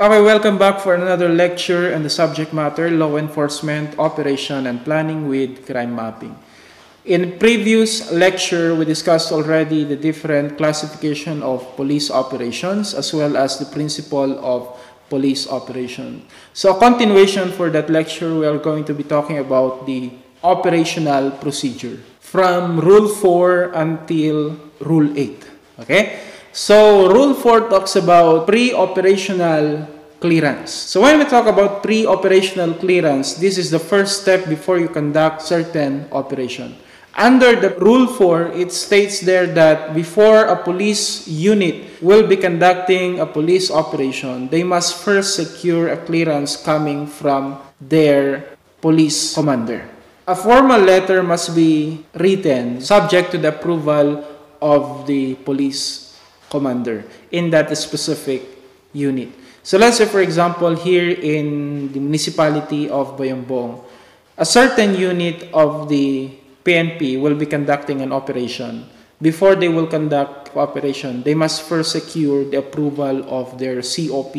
Okay, welcome back for another lecture on the subject matter, law enforcement, operation, and planning with crime mapping. In previous lecture, we discussed already the different classification of police operations as well as the principle of police operation. So a continuation for that lecture, we are going to be talking about the operational procedure from Rule 4 until Rule 8. Okay? So Rule 4 talks about pre-operational clearance. So when we talk about pre-operational clearance, this is the first step before you conduct certain operation. Under the Rule 4, it states there that before a police unit will be conducting a police operation, they must first secure a clearance coming from their police commander. A formal letter must be written subject to the approval of the police commander in that specific unit. So let's say, for example, here in the municipality of Bayombong, a certain unit of the PNP will be conducting an operation. Before they will conduct operation, they must first secure the approval of their COP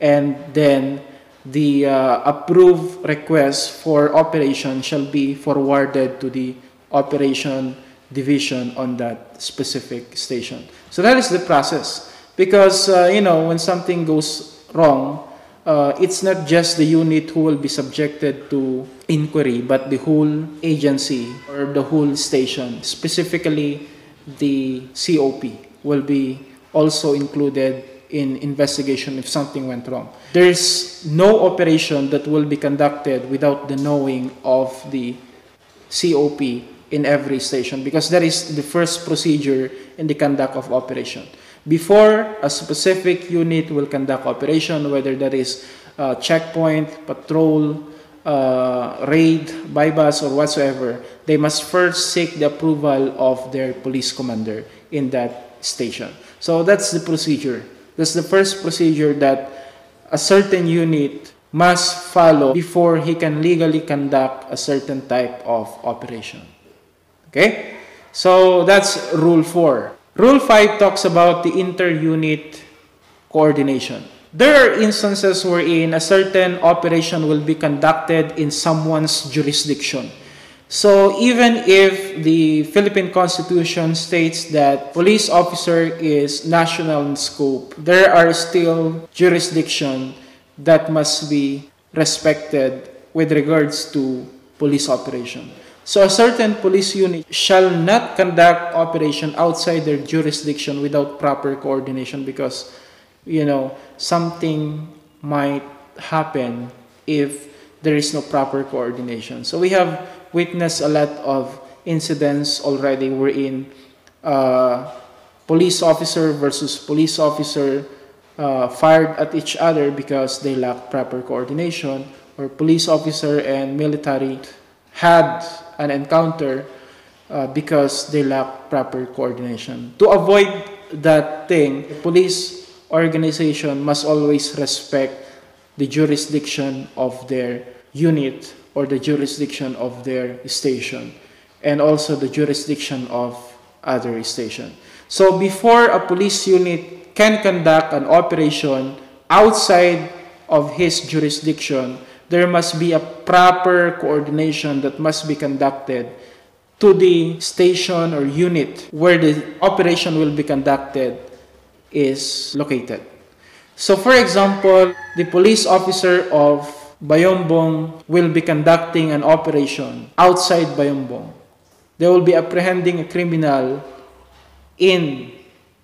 and then the uh, approved request for operation shall be forwarded to the operation division on that specific station. So that is the process. Because, uh, you know, when something goes wrong, uh, it's not just the unit who will be subjected to inquiry, but the whole agency or the whole station, specifically the COP, will be also included in investigation if something went wrong. There's no operation that will be conducted without the knowing of the COP in every station because that is the first procedure in the conduct of operation. Before a specific unit will conduct operation, whether that is uh, checkpoint, patrol, uh, raid, buy-bust, or whatsoever, they must first seek the approval of their police commander in that station. So that's the procedure. That's the first procedure that a certain unit must follow before he can legally conduct a certain type of operation. Okay? So that's rule 4. Rule 5 talks about the inter-unit coordination. There are instances wherein a certain operation will be conducted in someone's jurisdiction. So even if the Philippine Constitution states that police officer is national in scope, there are still jurisdiction that must be respected with regards to police operation. So a certain police unit shall not conduct operation outside their jurisdiction without proper coordination because, you know, something might happen if there is no proper coordination. So we have witnessed a lot of incidents already wherein uh, police officer versus police officer uh, fired at each other because they lack proper coordination, or police officer and military had an encounter uh, because they lack proper coordination. To avoid that thing, the police organization must always respect the jurisdiction of their unit or the jurisdiction of their station and also the jurisdiction of other station. So before a police unit can conduct an operation outside of his jurisdiction, there must be a proper coordination that must be conducted to the station or unit where the operation will be conducted is located. So for example, the police officer of Bayombong will be conducting an operation outside Bayombong. They will be apprehending a criminal in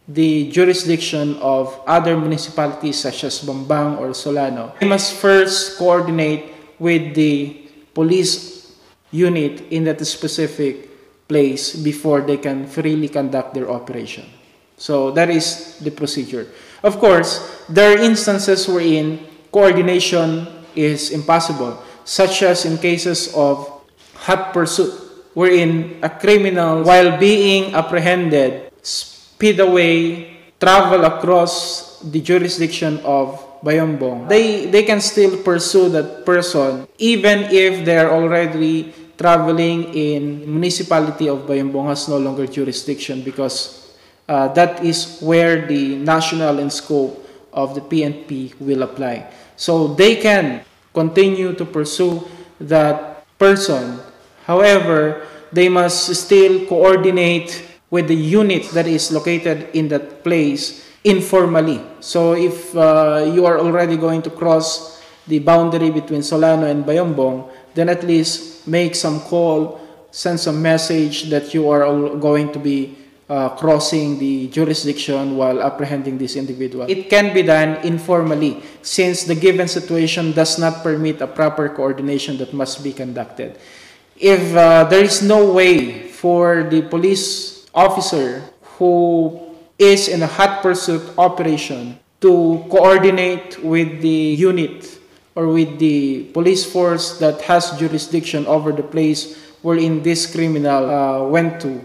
the jurisdiction of other municipalities such as Bambang or Solano. They must first coordinate with the police unit in that specific place before they can freely conduct their operation. So that is the procedure. Of course, there are instances wherein coordination is impossible, such as in cases of hot pursuit, wherein a criminal, while being apprehended, speed away, travel across the jurisdiction of Bayombong. They, they can still pursue that person even if they're already traveling in municipality of Bayombong has no longer jurisdiction because uh, that is where the national in scope of the PNP will apply. So they can continue to pursue that person. However, they must still coordinate with the unit that is located in that place informally. So if uh, you are already going to cross the boundary between Solano and Bayombong, then at least make some call, send some message that you are going to be uh, crossing the jurisdiction while apprehending this individual. It can be done informally since the given situation does not permit a proper coordination that must be conducted. If uh, there is no way for the police officer who is in a hot pursuit operation to coordinate with the unit or with the police force that has jurisdiction over the place wherein this criminal uh, went to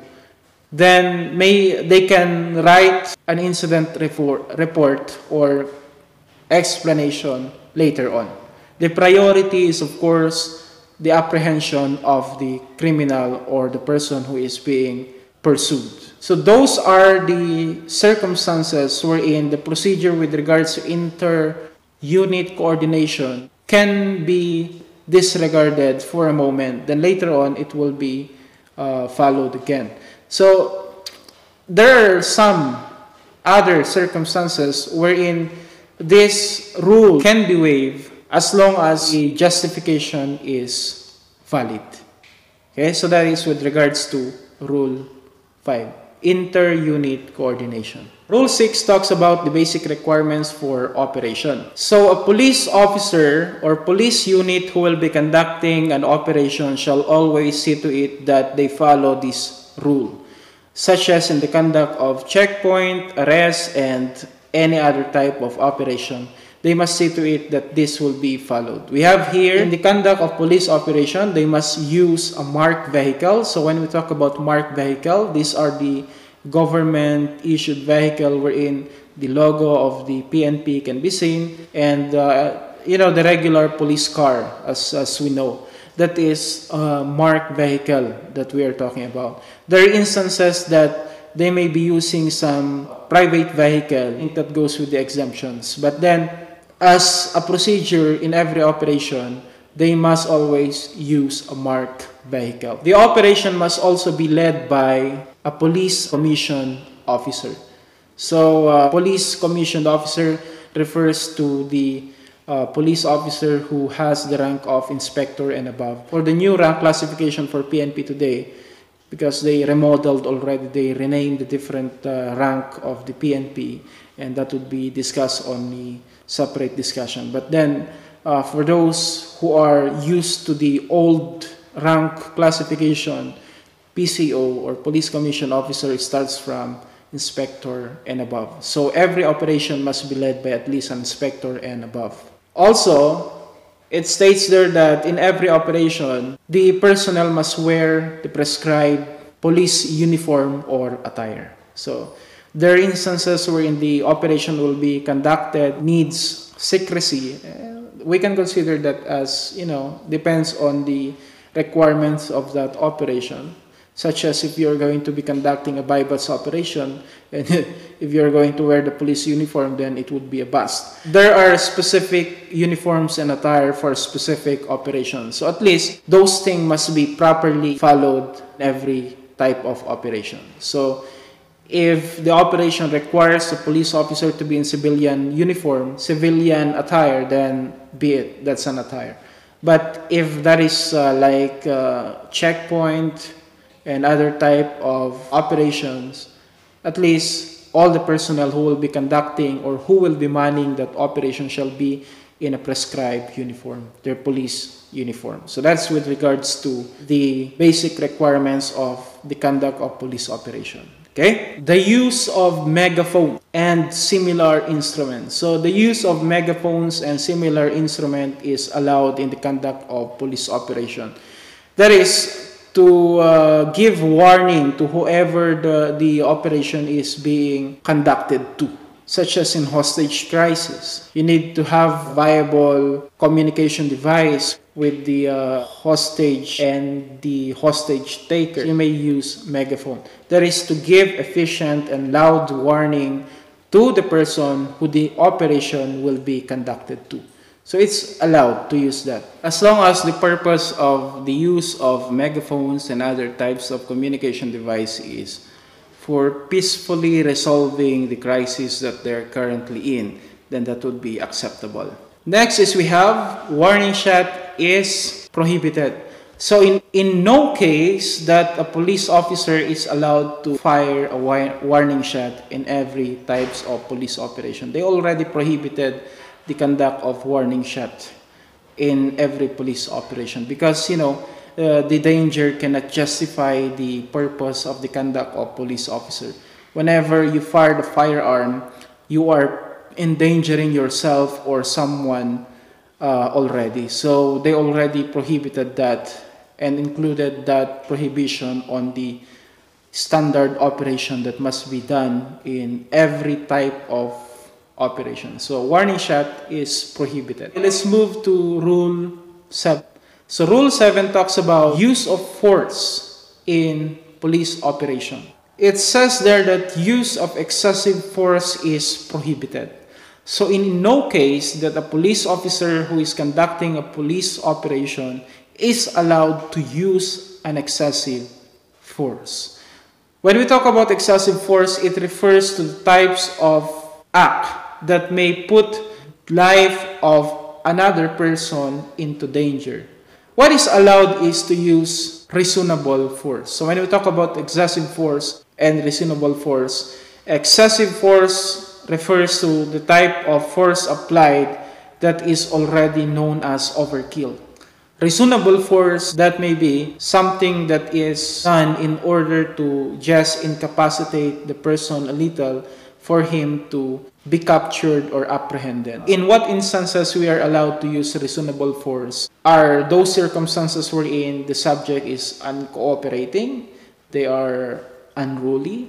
then may they can write an incident report, report or explanation later on. The priority is, of course, the apprehension of the criminal or the person who is being pursued. So those are the circumstances wherein the procedure with regards to inter-unit coordination can be disregarded for a moment. Then later on, it will be uh, followed again. So there are some other circumstances wherein this rule can be waived as long as the justification is valid. Okay, so that is with regards to Rule 5, Inter-Unit Coordination. Rule 6 talks about the basic requirements for operation. So a police officer or police unit who will be conducting an operation shall always see to it that they follow this rule, such as in the conduct of checkpoint, arrest, and any other type of operation. They must see to it that this will be followed. We have here in the conduct of police operation, they must use a marked vehicle. So when we talk about marked vehicle, these are the government issued vehicle wherein the logo of the PNP can be seen and uh, you know the regular police car as, as we know that is a marked vehicle that we are talking about. There are instances that they may be using some private vehicle that goes with the exemptions. But then, as a procedure in every operation, they must always use a marked vehicle. The operation must also be led by a police commission officer. So, uh, police commissioned officer refers to the uh, police officer who has the rank of inspector and above. For the new rank classification for PNP today, because they remodeled already, they renamed the different uh, rank of the PNP, and that would be discussed on the separate discussion. But then, uh, for those who are used to the old rank classification, PCO or Police Commission Officer starts from inspector and above. So every operation must be led by at least an inspector and above. Also, it states there that in every operation, the personnel must wear the prescribed police uniform or attire. So, there are instances wherein the operation will be conducted needs secrecy. Uh, we can consider that as, you know, depends on the requirements of that operation such as if you're going to be conducting a buy-bust operation and if you're going to wear the police uniform then it would be a bust. There are specific uniforms and attire for specific operations. So at least those things must be properly followed every type of operation. So if the operation requires a police officer to be in civilian uniform, civilian attire, then be it, that's an attire. But if that is uh, like uh, checkpoint, and other type of operations, at least all the personnel who will be conducting or who will be manning that operation shall be in a prescribed uniform, their police uniform. So that's with regards to the basic requirements of the conduct of police operation. Okay? The use of megaphone and similar instruments. So the use of megaphones and similar instrument is allowed in the conduct of police operation. That is, to uh, give warning to whoever the, the operation is being conducted to such as in hostage crisis. You need to have viable communication device with the uh, hostage and the hostage taker. You may use megaphone. That is to give efficient and loud warning to the person who the operation will be conducted to. So it's allowed to use that. As long as the purpose of the use of megaphones and other types of communication device is for peacefully resolving the crisis that they're currently in, then that would be acceptable. Next is we have warning shot is prohibited. So in, in no case that a police officer is allowed to fire a warning shot in every types of police operation. They already prohibited the conduct of warning shot in every police operation because you know uh, the danger cannot justify the purpose of the conduct of police officer whenever you fire the firearm you are endangering yourself or someone uh, already so they already prohibited that and included that prohibition on the standard operation that must be done in every type of operation. So warning shot is prohibited. Let's move to rule 7. So rule 7 talks about use of force in police operation. It says there that use of excessive force is prohibited. So in no case that a police officer who is conducting a police operation is allowed to use an excessive force. When we talk about excessive force, it refers to the types of act that may put life of another person into danger. What is allowed is to use reasonable force. So when we talk about excessive force and reasonable force, excessive force refers to the type of force applied that is already known as overkill. Reasonable force, that may be something that is done in order to just incapacitate the person a little for him to be captured or apprehended. In what instances we are allowed to use reasonable force are those circumstances wherein the subject is uncooperating, they are unruly,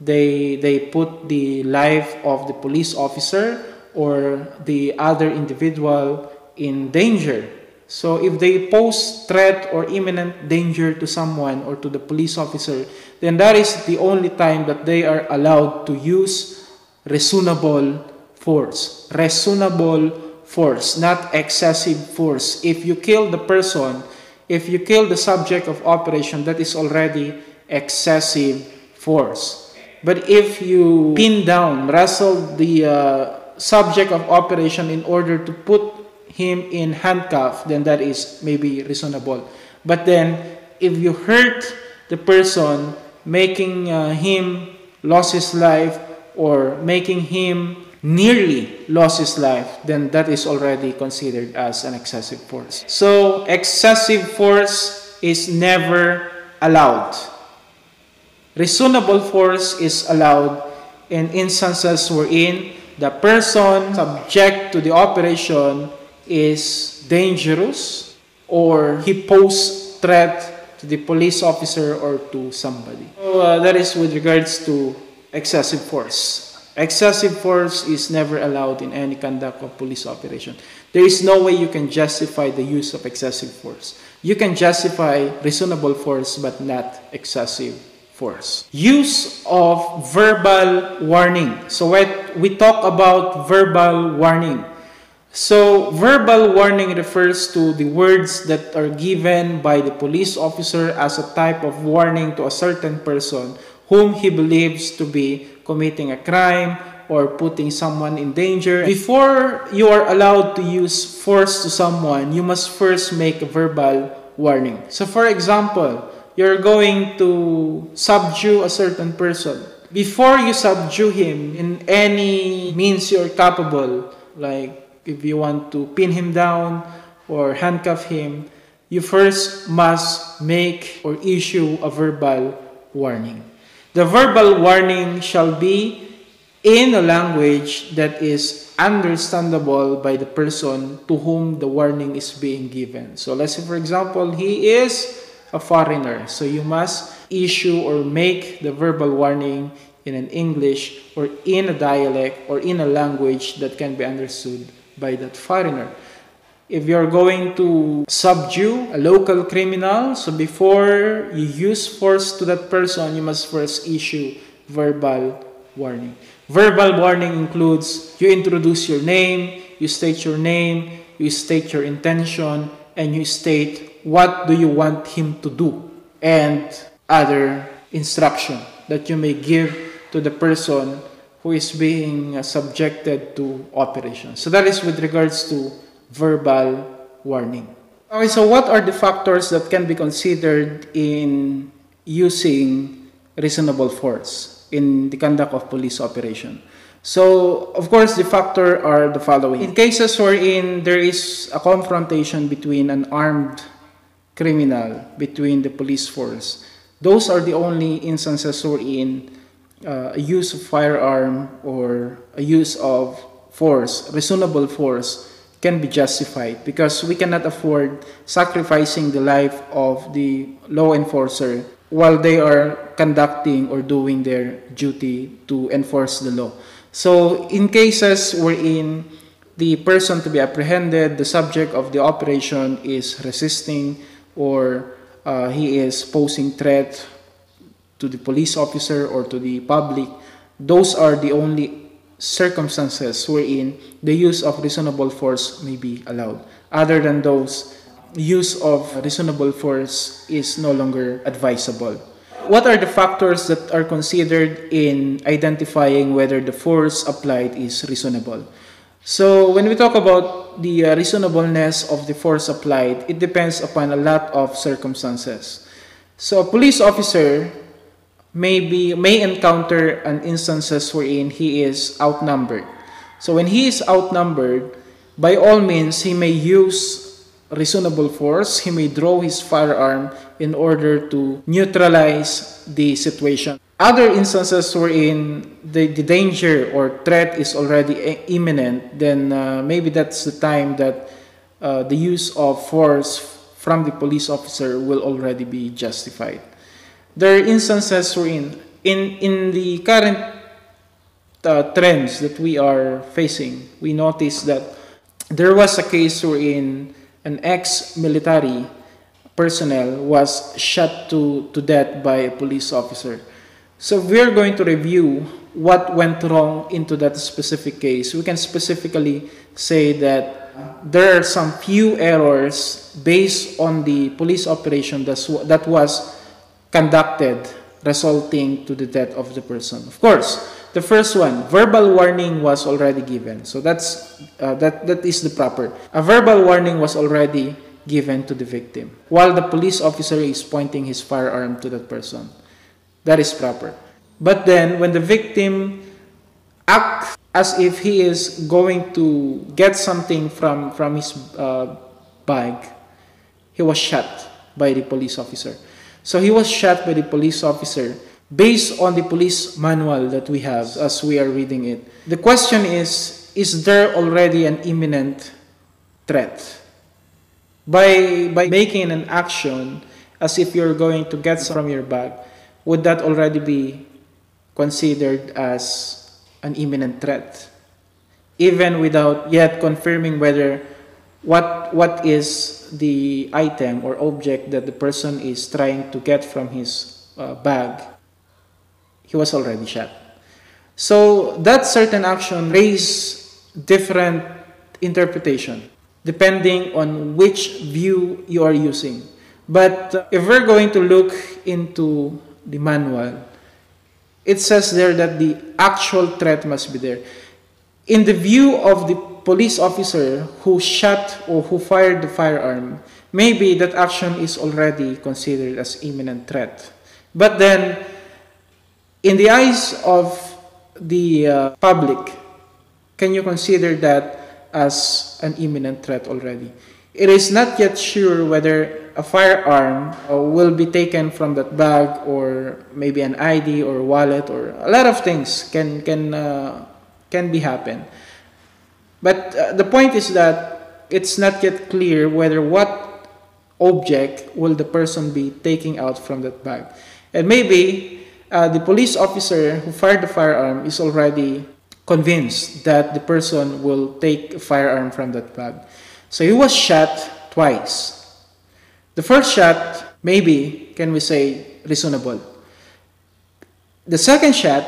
they, they put the life of the police officer or the other individual in danger. So if they pose threat or imminent danger to someone or to the police officer, then that is the only time that they are allowed to use reasonable force. Reasonable force, not excessive force. If you kill the person, if you kill the subject of operation, that is already excessive force. But if you pin down, wrestle the uh, subject of operation in order to put him in handcuff, then that is maybe reasonable. But then, if you hurt the person, making uh, him lose his life, or making him nearly lose his life, then that is already considered as an excessive force. So, excessive force is never allowed. Reasonable force is allowed in instances wherein the person subject to the operation is dangerous or he poses threat to the police officer or to somebody. So uh, that is with regards to excessive force. Excessive force is never allowed in any conduct of police operation. There is no way you can justify the use of excessive force. You can justify reasonable force but not excessive force. Use of verbal warning. So when we talk about verbal warning. So verbal warning refers to the words that are given by the police officer as a type of warning to a certain person whom he believes to be committing a crime or putting someone in danger. Before you are allowed to use force to someone, you must first make a verbal warning. So, for example, you're going to subdue a certain person. Before you subdue him in any means you're capable, like if you want to pin him down or handcuff him, you first must make or issue a verbal warning. The verbal warning shall be in a language that is understandable by the person to whom the warning is being given. So let's say, for example, he is a foreigner. So you must issue or make the verbal warning in an English or in a dialect or in a language that can be understood by that foreigner if you're going to subdue a local criminal, so before you use force to that person, you must first issue verbal warning. Verbal warning includes you introduce your name, you state your name, you state your intention, and you state what do you want him to do and other instruction that you may give to the person who is being uh, subjected to operation. So that is with regards to verbal warning. Okay, so what are the factors that can be considered in using reasonable force in the conduct of police operation? So, of course, the factor are the following. In cases wherein there is a confrontation between an armed criminal, between the police force, those are the only instances wherein uh, a use of firearm or a use of force, reasonable force, can be justified because we cannot afford sacrificing the life of the law enforcer while they are conducting or doing their duty to enforce the law. So, in cases wherein the person to be apprehended, the subject of the operation is resisting or uh, he is posing threat to the police officer or to the public, those are the only circumstances wherein the use of reasonable force may be allowed. Other than those, use of reasonable force is no longer advisable. What are the factors that are considered in identifying whether the force applied is reasonable? So, when we talk about the uh, reasonableness of the force applied, it depends upon a lot of circumstances. So, a police officer may, be, may encounter an instances wherein he is outnumbered. So when he is outnumbered, by all means, he may use reasonable force. He may draw his firearm in order to neutralize the situation. Other instances wherein the, the danger or threat is already imminent, then uh, maybe that's the time that uh, the use of force from the police officer will already be justified. There are instances wherein, in, in the current uh, trends that we are facing, we notice that there was a case wherein an ex-military personnel was shot to, to death by a police officer. So we're going to review what went wrong into that specific case. We can specifically say that there are some few errors based on the police operation that was conducted resulting to the death of the person. Of course, the first one, verbal warning was already given. So that's uh, that that is the proper. A verbal warning was already given to the victim while the police officer is pointing his firearm to that person. That is proper. But then when the victim acts as if he is going to get something from from his uh, bag, he was shot by the police officer. So he was shot by the police officer based on the police manual that we have as we are reading it. The question is Is there already an imminent threat? By, by making an action as if you're going to get some from your bag, would that already be considered as an imminent threat? Even without yet confirming whether what, what is the item or object that the person is trying to get from his uh, bag, he was already shot. So that certain action raises different interpretation depending on which view you are using. But if we're going to look into the manual, it says there that the actual threat must be there. In the view of the police officer who shot or who fired the firearm, maybe that action is already considered as imminent threat. But then, in the eyes of the uh, public, can you consider that as an imminent threat already? It is not yet sure whether a firearm uh, will be taken from that bag or maybe an ID or wallet or a lot of things can can uh, can be happen. But uh, the point is that it's not yet clear whether what object will the person be taking out from that bag. And maybe uh, the police officer who fired the firearm is already convinced that the person will take a firearm from that bag. So he was shot twice. The first shot, maybe, can we say, reasonable. The second shot,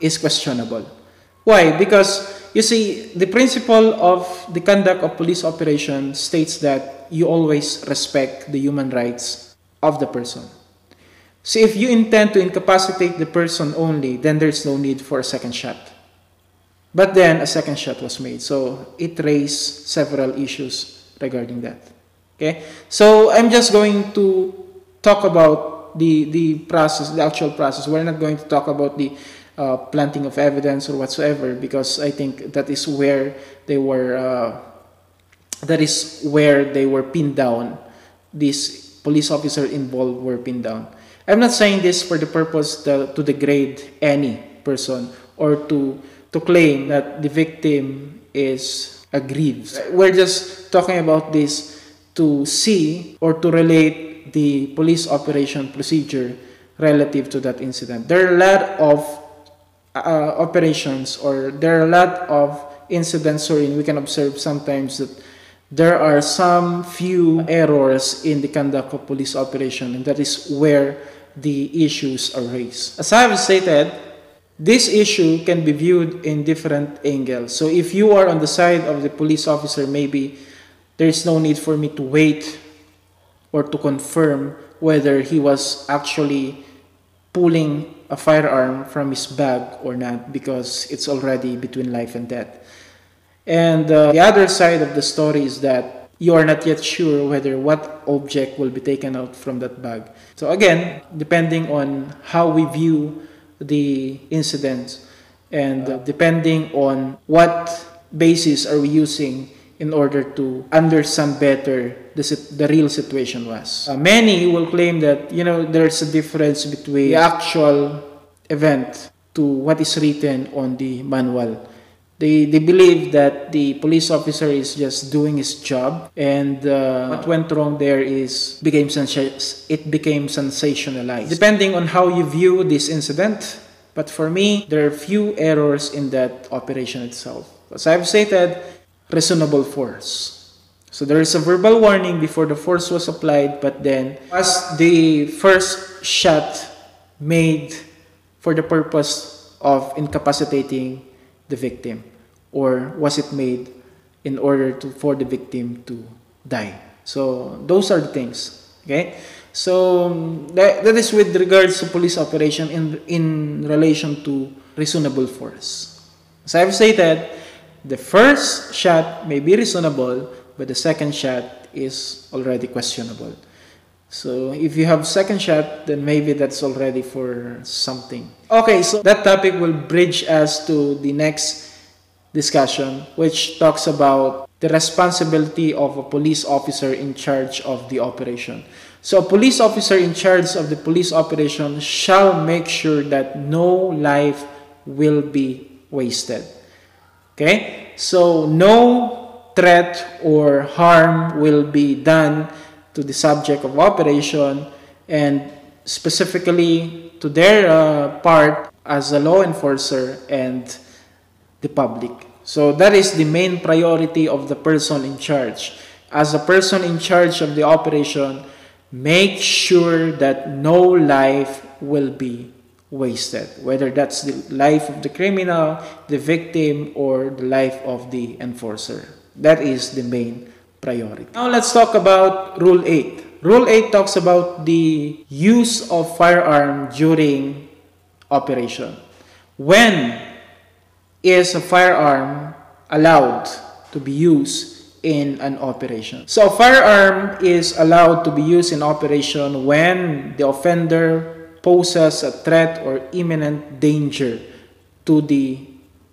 is questionable. Why? Because you see, the principle of the conduct of police operation states that you always respect the human rights of the person. So if you intend to incapacitate the person only, then there's no need for a second shot. But then a second shot was made. So it raised several issues regarding that. Okay? So I'm just going to talk about the, the process, the actual process. We're not going to talk about the uh, planting of evidence or whatsoever because I think that is where they were uh, that is where they were pinned down these police officer involved were pinned down I'm not saying this for the purpose to, to degrade any person or to to claim that the victim is aggrieved we're just talking about this to see or to relate the police operation procedure relative to that incident there are a lot of uh, operations or there are a lot of incidents wherein we can observe sometimes that there are some few errors in the conduct of police operation and that is where the issues are raised. As I have stated, this issue can be viewed in different angles. So if you are on the side of the police officer, maybe there is no need for me to wait or to confirm whether he was actually pulling a firearm from his bag or not because it's already between life and death. And uh, the other side of the story is that you are not yet sure whether what object will be taken out from that bag. So again, depending on how we view the incident and uh, depending on what basis are we using in order to understand better the, the real situation was. Uh, many will claim that, you know, there's a difference between the actual event to what is written on the manual. They, they believe that the police officer is just doing his job and uh, what went wrong there is became it became sensationalized. Depending on how you view this incident, but for me, there are few errors in that operation itself. As I've stated, reasonable force. So there is a verbal warning before the force was applied, but then was the first shot made for the purpose of incapacitating the victim? Or was it made in order to, for the victim to die? So those are the things. Okay? So that, that is with regards to police operation in, in relation to reasonable force. As I've stated, the first shot may be reasonable, but the second shot is already questionable. So if you have second shot, then maybe that's already for something. Okay, so that topic will bridge us to the next discussion, which talks about the responsibility of a police officer in charge of the operation. So a police officer in charge of the police operation shall make sure that no life will be wasted. Okay? So no threat or harm will be done to the subject of operation and specifically to their uh, part as a law enforcer and the public. So that is the main priority of the person in charge. As a person in charge of the operation, make sure that no life will be wasted, whether that's the life of the criminal, the victim, or the life of the enforcer. That is the main priority. Now let's talk about Rule 8. Rule 8 talks about the use of firearm during operation. When is a firearm allowed to be used in an operation? So a firearm is allowed to be used in operation when the offender poses a threat or imminent danger to the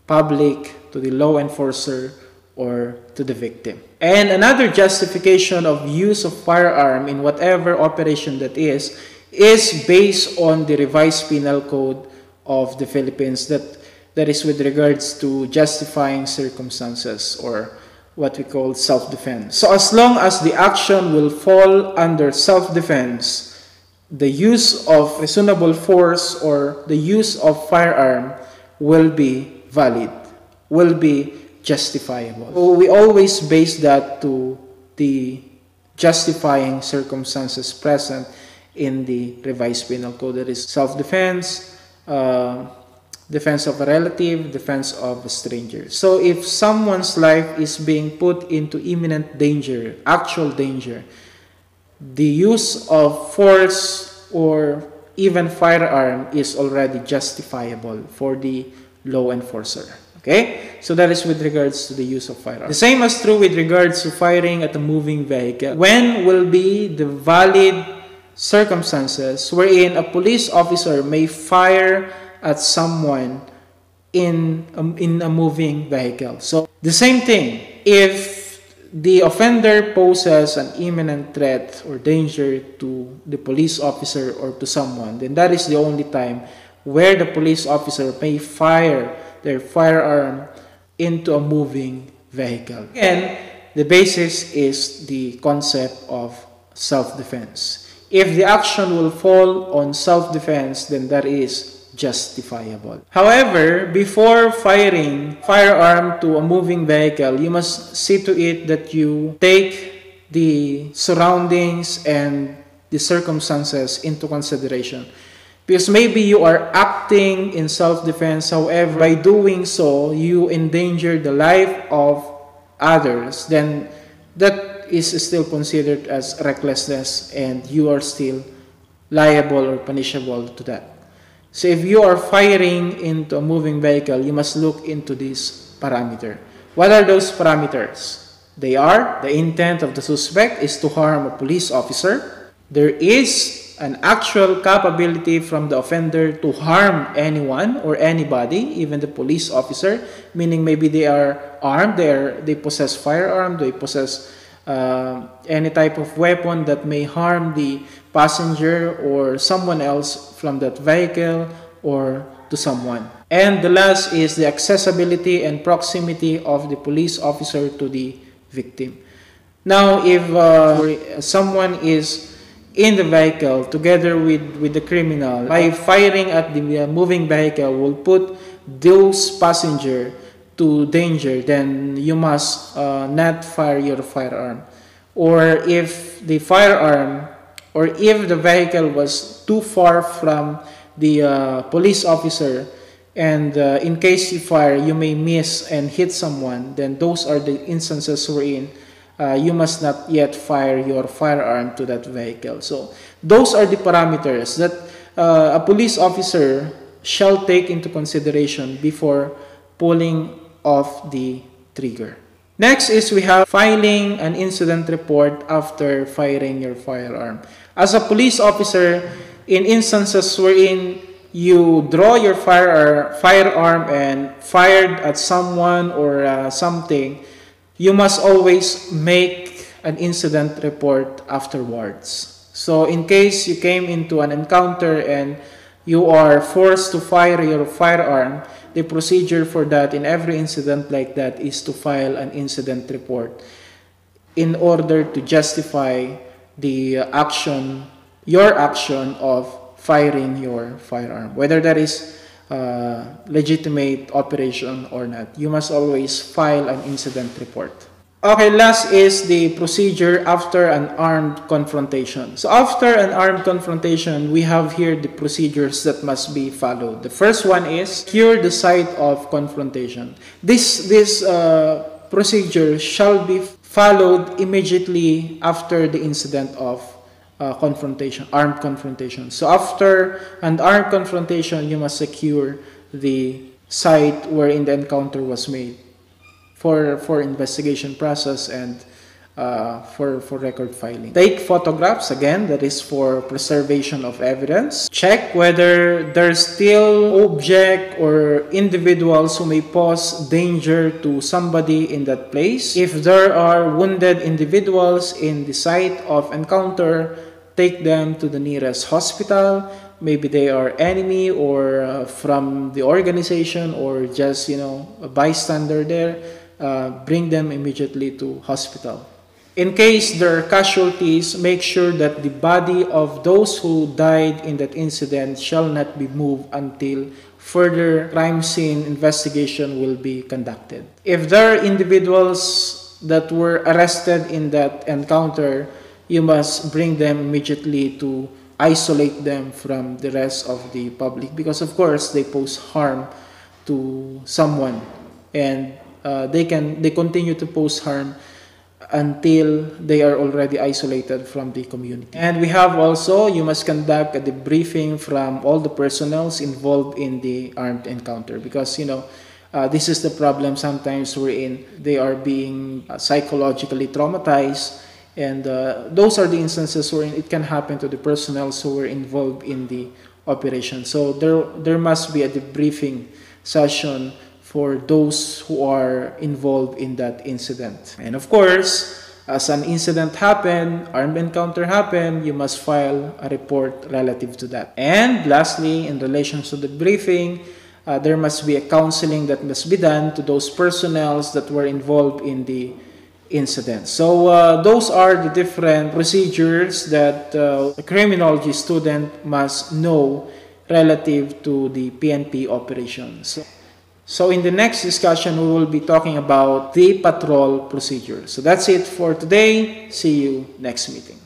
public, to the law enforcer, or to the victim. And another justification of use of firearm in whatever operation that is, is based on the revised penal code of the Philippines that, that is with regards to justifying circumstances or what we call self-defense. So as long as the action will fall under self-defense, the use of reasonable force or the use of firearm will be valid, will be justifiable. So we always base that to the justifying circumstances present in the revised penal code. That is self-defense, uh, defense of a relative, defense of a stranger. So if someone's life is being put into imminent danger, actual danger, the use of force or even firearm is already justifiable for the law enforcer. Okay? So that is with regards to the use of firearm. The same is true with regards to firing at a moving vehicle. When will be the valid circumstances wherein a police officer may fire at someone in a, in a moving vehicle. So the same thing, if the offender poses an imminent threat or danger to the police officer or to someone, then that is the only time where the police officer may fire their firearm into a moving vehicle. Again, the basis is the concept of self-defense. If the action will fall on self-defense, then that is justifiable. However, before firing firearm to a moving vehicle, you must see to it that you take the surroundings and the circumstances into consideration. Because maybe you are acting in self-defense, however, by doing so, you endanger the life of others, then that is still considered as recklessness and you are still liable or punishable to that. So if you are firing into a moving vehicle, you must look into this parameter. What are those parameters? They are the intent of the suspect is to harm a police officer. There is an actual capability from the offender to harm anyone or anybody, even the police officer, meaning maybe they are armed, they, are, they possess firearm, they possess uh, any type of weapon that may harm the passenger or someone else from that vehicle or to someone. And the last is the accessibility and proximity of the police officer to the victim. Now, if uh, someone is in the vehicle together with, with the criminal, by firing at the uh, moving vehicle will put those passenger to danger, then you must uh, not fire your firearm. Or if the firearm or if the vehicle was too far from the uh, police officer and uh, in case you fire you may miss and hit someone then those are the instances wherein uh, you must not yet fire your firearm to that vehicle so those are the parameters that uh, a police officer shall take into consideration before pulling of the trigger. Next is we have filing an incident report after firing your firearm. As a police officer, in instances wherein you draw your fire, firearm and fired at someone or uh, something, you must always make an incident report afterwards. So in case you came into an encounter and you are forced to fire your firearm, the procedure for that in every incident like that is to file an incident report in order to justify the action, your action of firing your firearm, whether that is uh, legitimate operation or not. You must always file an incident report. Okay, last is the procedure after an armed confrontation. So after an armed confrontation, we have here the procedures that must be followed. The first one is cure the site of confrontation. This, this uh, procedure shall be followed immediately after the incident of uh, confrontation, armed confrontation. So after an armed confrontation, you must secure the site wherein the encounter was made for, for investigation process and uh, for, for record filing. Take photographs, again, that is for preservation of evidence. Check whether there's still object or individuals who may pose danger to somebody in that place. If there are wounded individuals in the site of encounter, take them to the nearest hospital. Maybe they are enemy or uh, from the organization or just, you know, a bystander there uh, bring them immediately to hospital. In case there are casualties, make sure that the body of those who died in that incident shall not be moved until further crime scene investigation will be conducted. If there are individuals that were arrested in that encounter, you must bring them immediately to isolate them from the rest of the public because of course they pose harm to someone and uh, they can they continue to pose harm until they are already isolated from the community. And we have also, you must conduct a debriefing from all the personnels involved in the armed encounter because, you know, uh, this is the problem sometimes we're in. They are being uh, psychologically traumatized and uh, those are the instances where it can happen to the personnel who were involved in the operation. So there, there must be a debriefing session for those who are involved in that incident. And of course, as an incident happened, armed encounter happened, you must file a report relative to that. And lastly, in relation to the briefing, uh, there must be a counseling that must be done to those personnels that were involved in the incident. So uh, those are the different procedures that uh, a criminology student must know relative to the PNP operations. So in the next discussion, we will be talking about the patrol procedure. So that's it for today. See you next meeting.